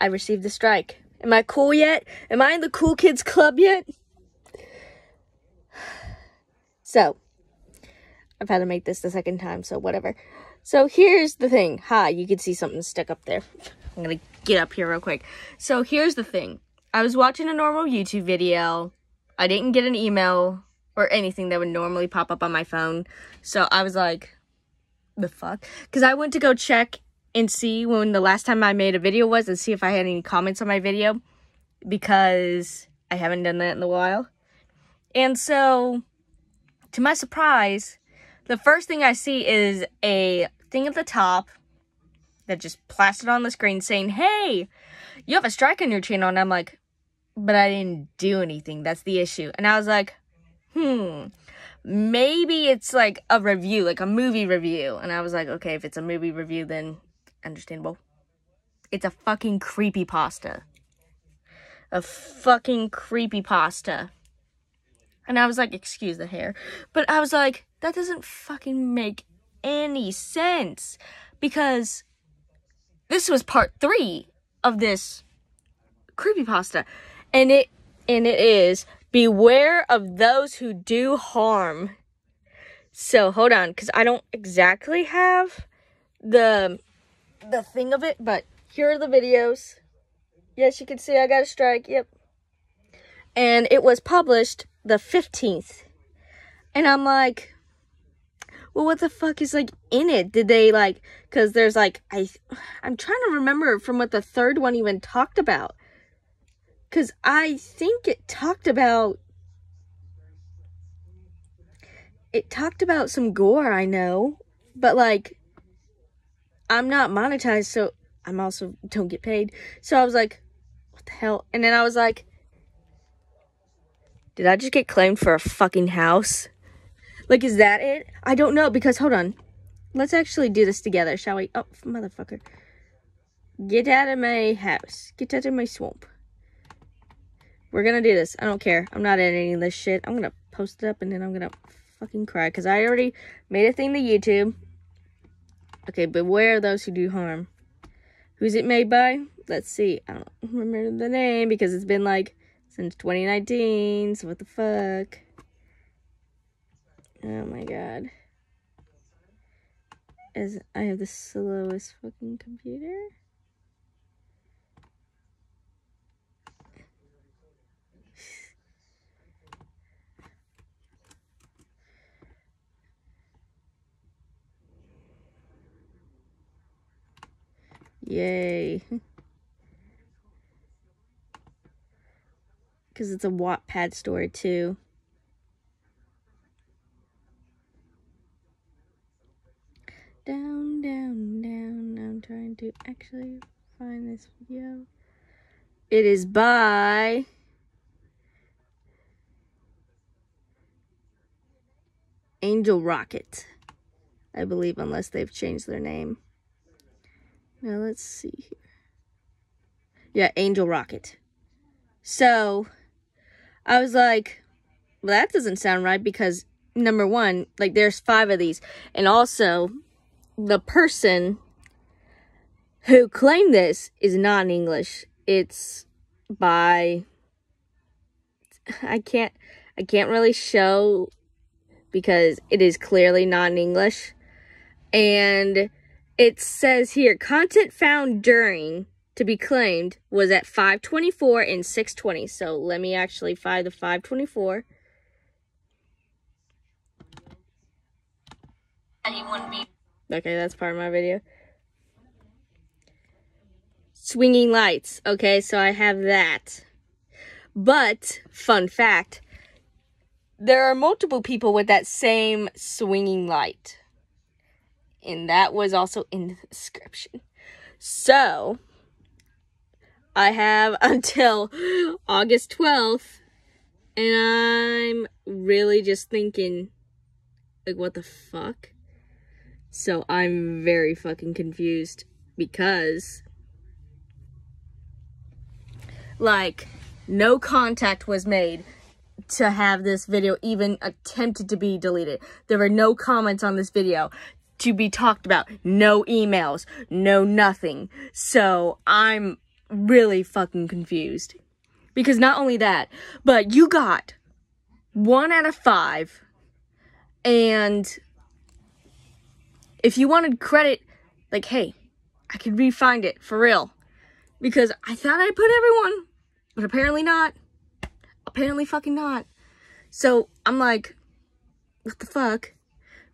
I received a strike. Am I cool yet? Am I in the cool kids club yet? So, I've had to make this the second time, so whatever. So here's the thing. Hi, you can see something stuck up there. I'm gonna get up here real quick. So here's the thing. I was watching a normal YouTube video. I didn't get an email or anything that would normally pop up on my phone. So I was like, the fuck? Because I went to go check and see when the last time I made a video was and see if I had any comments on my video because I haven't done that in a while. And so, to my surprise, the first thing I see is a thing at the top that just plastered on the screen saying, Hey, you have a strike on your channel. And I'm like, But I didn't do anything. That's the issue. And I was like, Hmm, maybe it's like a review, like a movie review. And I was like, Okay, if it's a movie review, then understandable. It's a fucking creepy pasta. A fucking creepy pasta. And I was like, excuse the hair. But I was like, that doesn't fucking make any sense. Because this was part three of this creepy pasta. And it and it is beware of those who do harm. So hold on, because I don't exactly have the the thing of it, but here are the videos. Yes, you can see I got a strike. Yep. And it was published the 15th. And I'm like, well, what the fuck is like in it? Did they like, cause there's like, I, I'm trying to remember from what the third one even talked about. Cause I think it talked about, it talked about some gore, I know, but like, I'm not monetized, so I'm also don't get paid. So I was like, what the hell? And then I was like, did I just get claimed for a fucking house? Like, is that it? I don't know because hold on. Let's actually do this together, shall we? Oh, motherfucker. Get out of my house. Get out of my swamp. We're gonna do this. I don't care. I'm not editing this shit. I'm gonna post it up and then I'm gonna fucking cry because I already made a thing to YouTube. Okay, beware those who do harm. Who's it made by? Let's see. I don't remember the name because it's been like since 2019. So what the fuck? Oh my god. As I have the slowest fucking computer. Yay. Because it's a Wattpad story too. Down, down, down. I'm trying to actually find this video. It is by Angel Rocket. I believe, unless they've changed their name. Now let's see here. Yeah, Angel Rocket. So I was like, well, that doesn't sound right because number one, like there's five of these. And also, the person who claimed this is not in English. It's by I can't I can't really show because it is clearly not in English. And it says here content found during to be claimed was at 524 and 620. So let me actually find the 524. Okay, that's part of my video. Swinging lights. Okay, so I have that. But, fun fact, there are multiple people with that same swinging light and that was also in the description. So, I have until August 12th, and I'm really just thinking, like, what the fuck? So, I'm very fucking confused because, like, no contact was made to have this video even attempted to be deleted. There were no comments on this video to be talked about. No emails, no nothing. So I'm really fucking confused. Because not only that, but you got one out of five. And if you wanted credit, like, hey, I could refind it for real. Because I thought I put everyone, but apparently not. Apparently fucking not. So I'm like, what the fuck?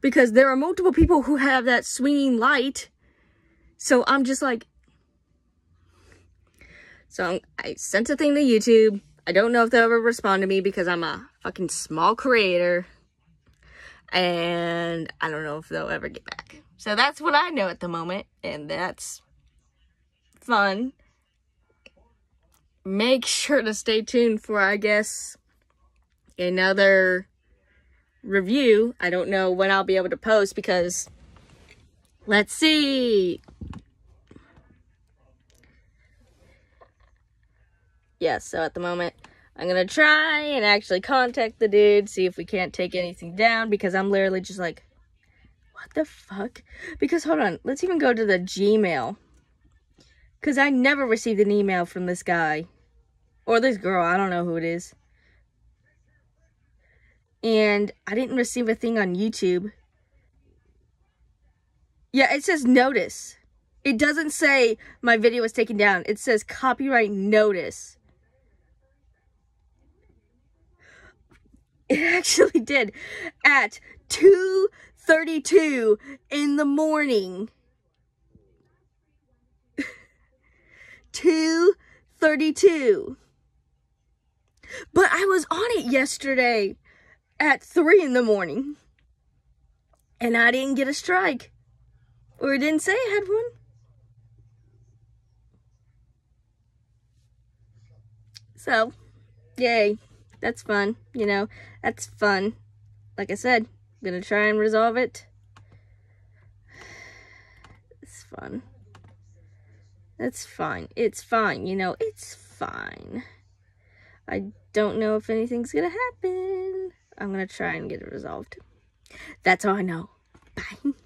Because there are multiple people who have that swinging light. So I'm just like, so I sent a thing to YouTube. I don't know if they'll ever respond to me because I'm a fucking small creator. And I don't know if they'll ever get back. So that's what I know at the moment. And that's fun. Make sure to stay tuned for, I guess, another review. I don't know when I'll be able to post because let's see. Yeah, so at the moment, I'm gonna try and actually contact the dude, see if we can't take anything down because I'm literally just like, what the fuck? Because hold on, let's even go to the Gmail. Because I never received an email from this guy. Or this girl, I don't know who it is. And I didn't receive a thing on YouTube. Yeah, it says notice. It doesn't say my video was taken down. It says copyright notice. It actually did. At 2.32 in the morning. 2.32. But I was on it yesterday at 3 in the morning. And I didn't get a strike. Or didn't say I had one. So, yay. That's fun, you know. That's fun. Like I said, I'm gonna try and resolve it. It's fun. That's fine. It's fine, you know. It's fine. I don't know if anything's gonna happen. I'm gonna try and get it resolved. That's all I know. Bye.